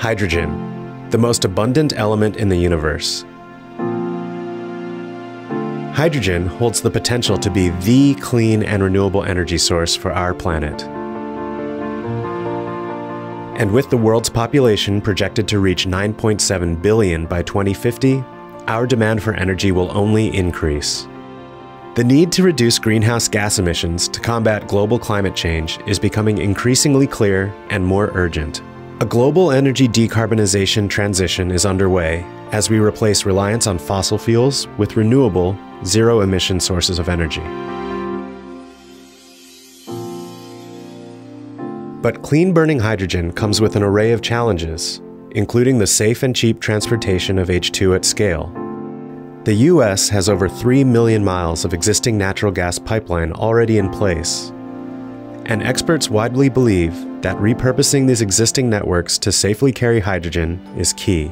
Hydrogen, the most abundant element in the universe. Hydrogen holds the potential to be the clean and renewable energy source for our planet. And with the world's population projected to reach 9.7 billion by 2050, our demand for energy will only increase. The need to reduce greenhouse gas emissions to combat global climate change is becoming increasingly clear and more urgent. A global energy decarbonization transition is underway as we replace reliance on fossil fuels with renewable, zero emission sources of energy. But clean burning hydrogen comes with an array of challenges, including the safe and cheap transportation of H2 at scale. The US has over 3 million miles of existing natural gas pipeline already in place. And experts widely believe that repurposing these existing networks to safely carry hydrogen is key.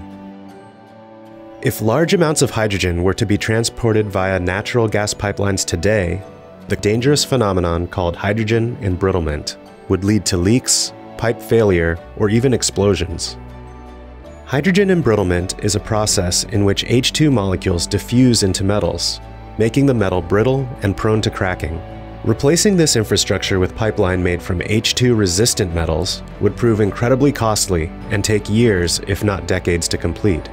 If large amounts of hydrogen were to be transported via natural gas pipelines today, the dangerous phenomenon called hydrogen embrittlement would lead to leaks, pipe failure, or even explosions. Hydrogen embrittlement is a process in which H2 molecules diffuse into metals, making the metal brittle and prone to cracking. Replacing this infrastructure with pipeline made from H2 resistant metals would prove incredibly costly and take years, if not decades, to complete.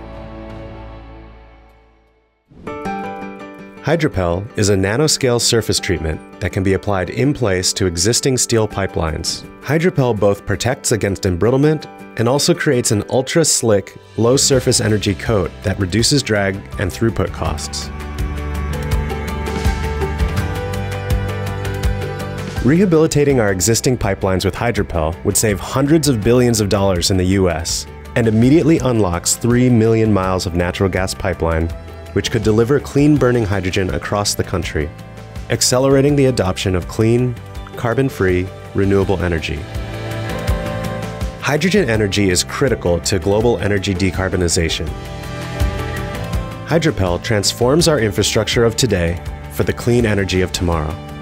Hydropel is a nanoscale surface treatment that can be applied in place to existing steel pipelines. Hydropel both protects against embrittlement and also creates an ultra slick, low surface energy coat that reduces drag and throughput costs. Rehabilitating our existing pipelines with Hydropel would save hundreds of billions of dollars in the US and immediately unlocks 3 million miles of natural gas pipeline which could deliver clean burning hydrogen across the country, accelerating the adoption of clean, carbon free, renewable energy. Hydrogen energy is critical to global energy decarbonization. Hydropel transforms our infrastructure of today for the clean energy of tomorrow.